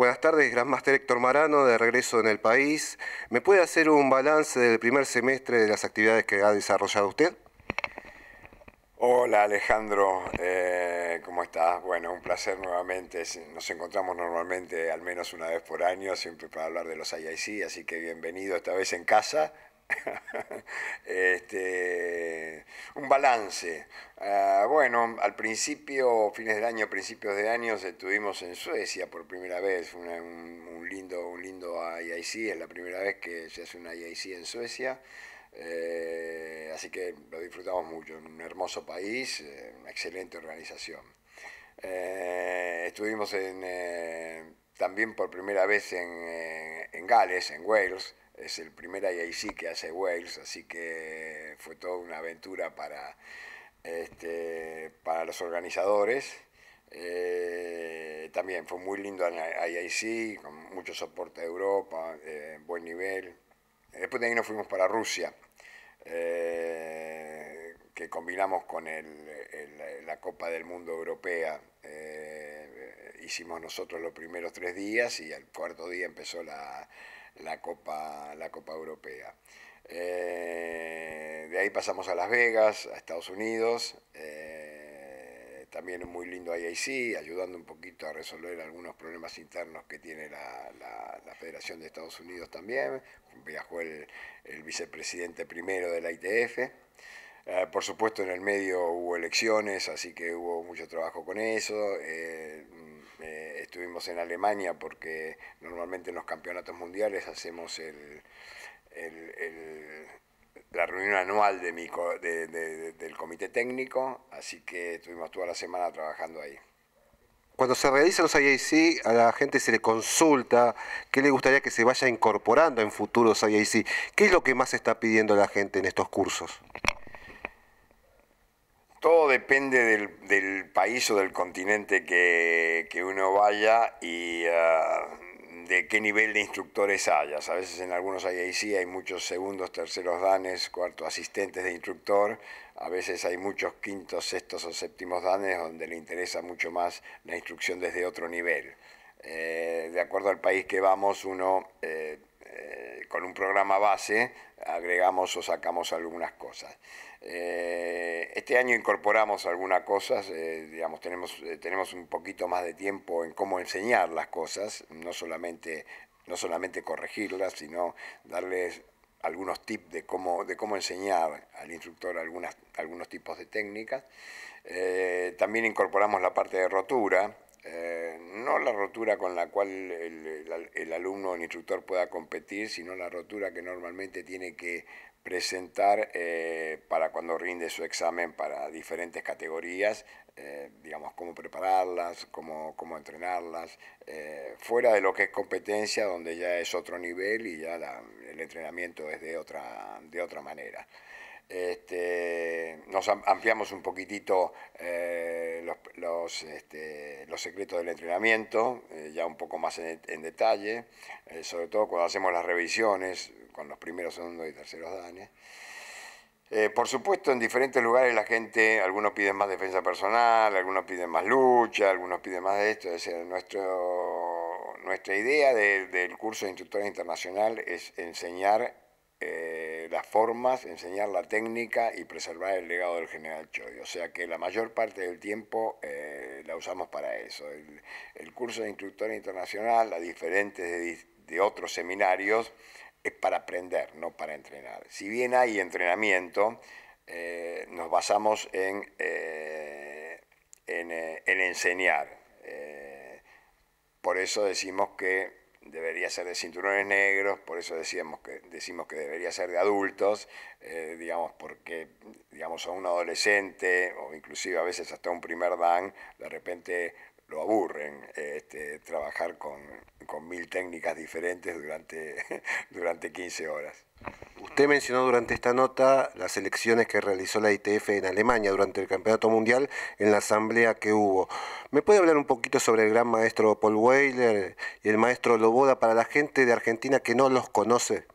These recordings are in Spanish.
Buenas tardes, Gran Master Héctor Marano, de regreso en el país. ¿Me puede hacer un balance del primer semestre de las actividades que ha desarrollado usted? Hola Alejandro, eh, ¿cómo estás? Bueno, un placer nuevamente. Nos encontramos normalmente al menos una vez por año, siempre para hablar de los IIC, así que bienvenido esta vez en casa, este, un balance. Ah, bueno, al principio, fines del año, principios de año, estuvimos en Suecia por primera vez. un, lindo, un lindo IIC, es la primera vez que se hace un IIC en Suecia. Eh, así que lo disfrutamos mucho, un hermoso país, eh, una excelente organización. Eh, estuvimos también por primera vez en, en Gales, en Wales, es el primer IIC que hace Wales, así que fue toda una aventura para, este, para los organizadores. Eh, también fue muy lindo IIC, con mucho soporte de Europa, eh, buen nivel. Después de ahí nos fuimos para Rusia, eh, que combinamos con la Copa del Mundo Europea. hicimos nosotros los primeros tres días y el cuarto día empezó la, la Copa, la Copa Europea. Eh, de ahí pasamos a Las Vegas, a Estados Unidos, eh, también muy lindo IAC, ayudando un poquito a resolver algunos problemas internos que tiene la, Federación de Estados Unidos también. Viajó el, vicepresidente primero de la ITF. Eh, por supuesto, en el medio hubo elecciones, así que hubo mucho trabajo con eso estuvimos en Alemania porque normalmente en los campeonatos mundiales hacemos el, la reunión anual de mi, del comité técnico, así que estuvimos toda la semana trabajando ahí. Cuando se realizan los IAC, a la gente se le consulta qué le gustaría que se vaya incorporando en futuros IAC. ¿Qué es lo que más está pidiendo la gente en estos cursos? Todo depende del, país o del continente que, uno vaya y ah, de qué nivel de instructores haya. A veces en algunos IAC hay muchos segundos, terceros danes, cuartos asistentes de instructor. A veces hay muchos quintos, sextos o séptimos danes donde le interesa mucho más la instrucción desde otro nivel. Eh, de acuerdo al país que vamos, uno eh, eh, con un programa base agregamos o sacamos algunas cosas. Eh, este año incorporamos algunas cosas, eh, digamos, tenemos, tenemos un poquito más de tiempo en cómo enseñar las cosas, no solamente, no solamente corregirlas, sino darles algunos tips de cómo, de cómo enseñar al instructor algunas, algunos tipos de técnicas. también incorporamos la parte de rotura, no la rotura con la cual el, el, alumno o el instructor pueda competir, sino la rotura que normalmente tiene que presentar eh, para cuando rinde su examen para diferentes categorías, eh, digamos, cómo prepararlas, cómo, cómo entrenarlas, eh, fuera de lo que es competencia, donde ya es otro nivel y ya el entrenamiento es de otra, de otra manera. Este, nos ampliamos un poquitito los, los, este, los, secretos del entrenamiento, ya un poco más en, en detalle, sobre todo cuando hacemos las revisiones, con los primeros, segundos y terceros danes. Eh, por supuesto, en diferentes lugares la gente, algunos piden más defensa personal, algunos piden más lucha, algunos piden más de esto. Es decir, nuestro, nuestra idea del curso de instructor internacional es enseñar eh, las formas, enseñar la técnica y preservar el legado del general Choi. O sea que la mayor parte del tiempo eh, la usamos para eso. El, curso de instructor internacional, a diferentes de, otros seminarios, es para aprender, no para entrenar. Si bien hay entrenamiento, eh, nos basamos en, en, enseñar. por eso decimos que debería ser de cinturones negros, por eso decíamos que, decimos que debería ser de adultos, digamos, porque digamos, a un adolescente o inclusive a veces hasta un primer dan, de repente lo aburren este, trabajar con, mil técnicas diferentes durante, durante 15 horas. Usted mencionó durante esta nota las elecciones que realizó la ITF en Alemania durante el Campeonato Mundial en la asamblea que hubo. ¿Me puede hablar un poquito sobre el gran maestro Paul Weiler y el maestro Loboda para la gente de Argentina que no los conoce?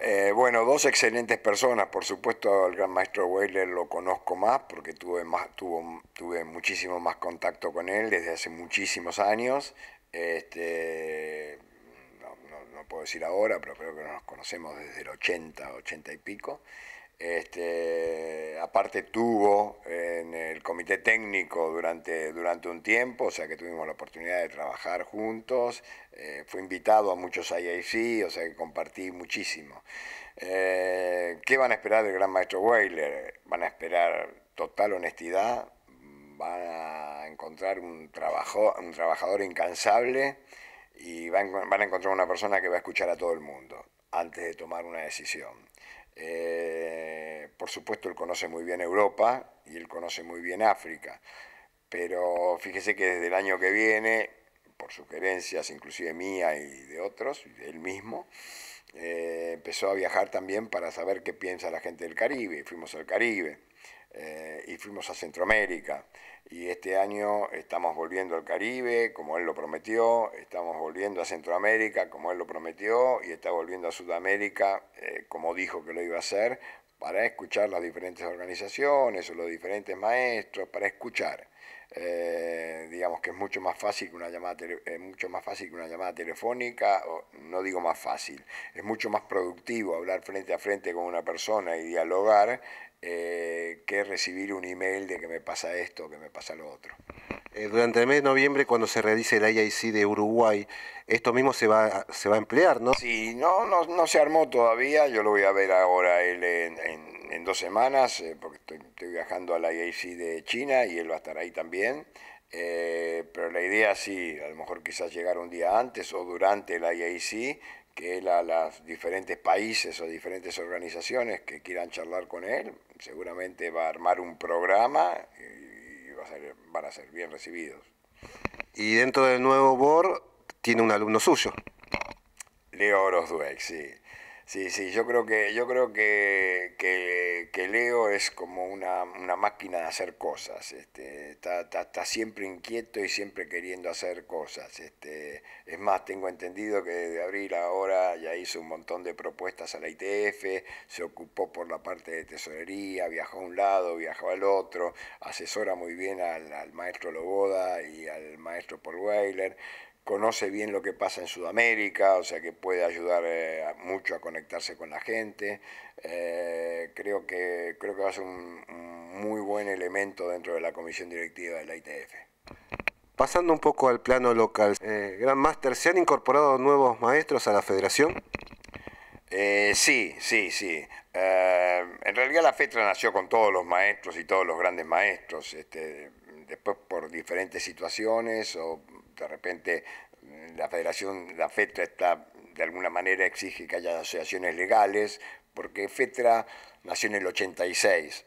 Eh, bueno, dos excelentes personas, por supuesto el gran maestro Weiler lo conozco más porque tuve, más, tuvo, tuve muchísimo más contacto con él desde hace muchísimos años. Este, no, puedo decir ahora, pero creo que nos conocemos desde el 80, 80 y pico. Este, aparte tuvo en el comité técnico durante, durante un tiempo, o sea que tuvimos la oportunidad de trabajar juntos, eh, fue invitado a muchos IIC, o sea que compartí muchísimo. Eh, ¿Qué van a esperar del gran maestro Weiler? Van a esperar total honestidad, van a encontrar un, trabajo, un trabajador incansable y van, van a encontrar una persona que va a escuchar a todo el mundo antes de tomar una decisión. Eh, por supuesto, él conoce muy bien Europa y él conoce muy bien África, pero fíjese que desde el año que viene, por sugerencias inclusive mía y de otros, él mismo, eh, empezó a viajar también para saber qué piensa la gente del Caribe. Fuimos al Caribe eh, y fuimos a Centroamérica. Y este año estamos volviendo al Caribe, como él lo prometió, estamos volviendo a Centroamérica, como él lo prometió, y está volviendo a Sudamérica, eh, como dijo que lo iba a hacer, para escuchar las diferentes organizaciones o los diferentes maestros, para escuchar. Eh, digamos que es mucho más fácil que una llamada mucho más fácil que una llamada telefónica o, no digo más fácil es mucho más productivo hablar frente a frente con una persona y dialogar eh, que recibir un email de que me pasa esto que me pasa lo otro. Eh, durante el mes de noviembre, cuando se realice el IIC de Uruguay, esto mismo se va, se va a emplear, ¿no? Sí, no, no, no se armó todavía, yo lo voy a ver ahora él en, dos semanas, eh, porque estoy, viajando al IIC de China y él va a estar ahí también. pero la idea sí, a lo mejor quizás llegar un día antes o durante el IAC que él a los diferentes países o diferentes organizaciones que quieran charlar con él, seguramente va a armar un programa y van a ser bien recibidos. Y dentro del nuevo BOR tiene un alumno suyo. Leo Orozdueck, sí. Sí, sí, yo creo que, yo creo que, que, Leo es como una, máquina de hacer cosas, este, está, está, siempre inquieto y siempre queriendo hacer cosas. Este, es más, tengo entendido que desde abril ahora ya hizo un montón de propuestas a la ITF, se ocupó por la parte de tesorería, viajó a un lado, viajó al otro, asesora muy bien al, al maestro Loboda y al maestro Paul Weiler conoce bien lo que pasa en Sudamérica, o sea que puede ayudar eh, mucho a conectarse con la gente. Eh, creo, que, creo que va a ser un, muy buen elemento dentro de la comisión directiva de la ITF. Pasando un poco al plano local, eh, Gran Master, ¿se han incorporado nuevos maestros a la federación? sí, sí, sí. en realidad la FETRA nació con todos los maestros y todos los grandes maestros. Este, después por diferentes situaciones o de repente la federación, la FETRA está, de alguna manera exige que haya asociaciones legales, porque FETRA nació en el 86,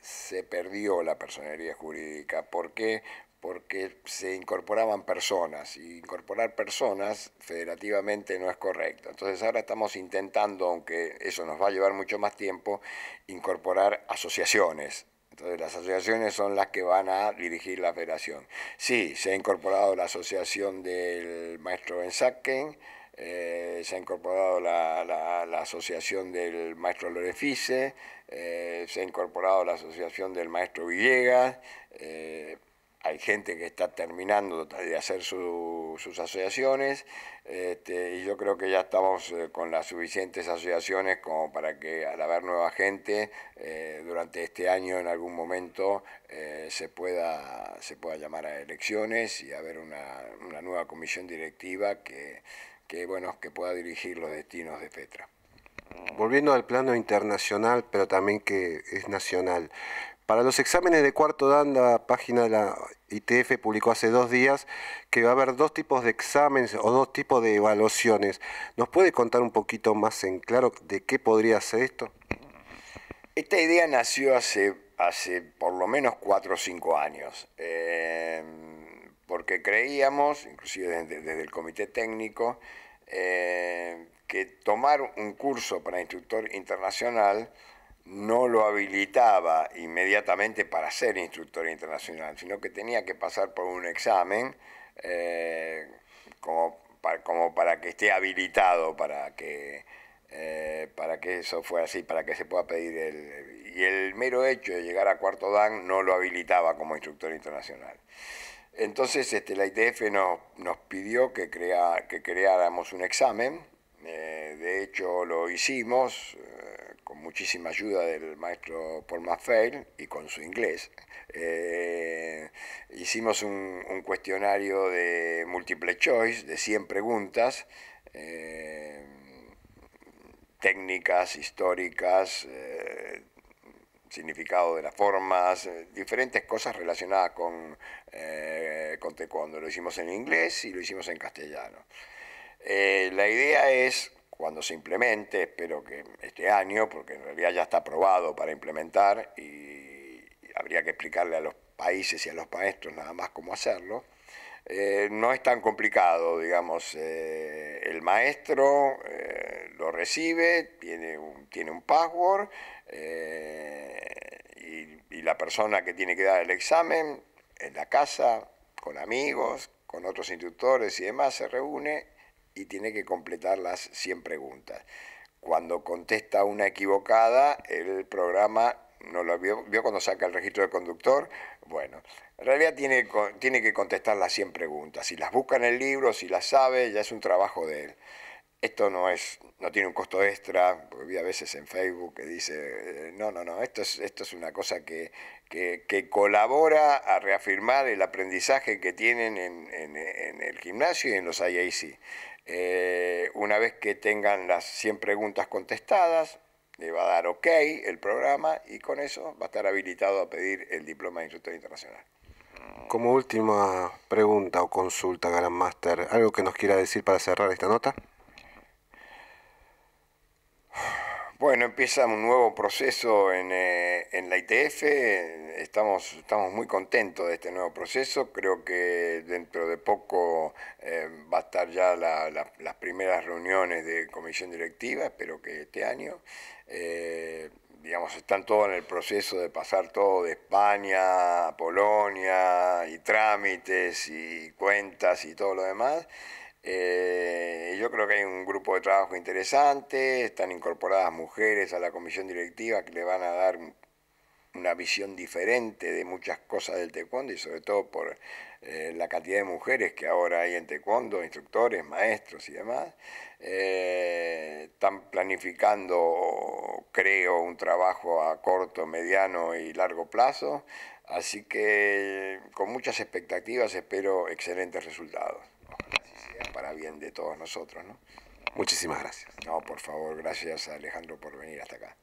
se perdió la personería jurídica. ¿Por qué? Porque se incorporaban personas, y incorporar personas federativamente no es correcto. Entonces ahora estamos intentando, aunque eso nos va a llevar mucho más tiempo, incorporar asociaciones entonces las asociaciones son las que van a dirigir la federación. Sí, se ha incorporado la asociación del maestro Benzaken, eh, se ha incorporado la, asociación del maestro Lorefice, eh, se ha incorporado la asociación del maestro Villegas, eh, hay gente que está terminando de hacer sus asociaciones este, y yo creo que ya estamos eh, con las suficientes asociaciones como para que al haber nueva gente eh, durante este año en algún momento eh, se, pueda, se pueda llamar a elecciones y haber una, una nueva comisión directiva que, que, bueno, que pueda dirigir los destinos de FETRA. Volviendo al plano internacional, pero también que es nacional. Para los exámenes de cuarto dan, la página de la ITF publicó hace dos días que va a haber dos tipos de exámenes o dos tipos de evaluaciones. ¿Nos puede contar un poquito más en claro de qué podría ser esto? Esta idea nació hace, hace por lo menos cuatro o cinco años, eh, porque creíamos, inclusive desde, el comité técnico, eh, que tomar un curso para instructor internacional no lo habilitaba inmediatamente para ser instructor internacional, sino que tenía que pasar por un examen eh, como, para, que esté habilitado para que eh, para que eso fuera así, para que se pueda pedir el... Y el mero hecho de llegar a cuarto dan no lo habilitaba como instructor internacional. Entonces este, la ITF nos, nos pidió que, crea, que creáramos un examen, eh, de hecho lo hicimos muchísima ayuda del maestro Paul Maffei y con su inglés. hicimos un, cuestionario de multiple choice de 100 preguntas técnicas históricas, eh, significado de las formas, eh, diferentes cosas relacionadas con, eh, con taekwondo. Lo hicimos en inglés y lo hicimos en castellano. la idea es, cuando se implemente, espero que este año, porque en realidad ya está aprobado para implementar y habría que explicarle a los países y a los maestros nada más cómo hacerlo, eh, no es tan complicado, digamos, eh, el maestro eh, lo recibe, tiene un, tiene un password y, y, la persona que tiene que dar el examen en la casa, con amigos, con otros instructores y demás, se reúne y tiene que completar las 100 preguntas. Cuando contesta una equivocada, el programa no lo vio, vio cuando saca el registro de conductor. Bueno, en realidad tiene, tiene que contestar las 100 preguntas. Si las busca en el libro, si las sabe, ya es un trabajo de él. Esto no es, no tiene un costo extra, porque vi a veces en Facebook que dice, eh, no, no, no, esto es, esto es una cosa que, que, colabora a reafirmar el aprendizaje que tienen en, en, el gimnasio y en los IAC. Eh, una vez que tengan las 100 preguntas contestadas, le va a dar ok el programa y con eso va a estar habilitado a pedir el diploma de instructor internacional. Como última pregunta o consulta, Gran Master, ¿algo que nos quiera decir para cerrar esta nota? Bueno, empieza un nuevo proceso en, eh, la ITF, estamos, estamos muy contentos de este nuevo proceso, creo que dentro de poco eh, va a estar ya las primeras reuniones de comisión directiva, espero que este año. Eh, digamos, están todos en el proceso de pasar todo de España a Polonia y trámites y cuentas y todo lo demás. Eh, yo creo que hay un grupo de trabajo interesante, están incorporadas mujeres a la comisión directiva que le van a dar una visión diferente de muchas cosas del taekwondo y sobre todo por eh, la cantidad de mujeres que ahora hay en taekwondo, instructores, maestros y demás. Eh, están planificando, creo, un trabajo a corto, mediano y largo plazo, así que con muchas expectativas espero excelentes resultados. Para bien de todos nosotros. ¿no? Muchísimas gracias. No, por favor, gracias a Alejandro por venir hasta acá.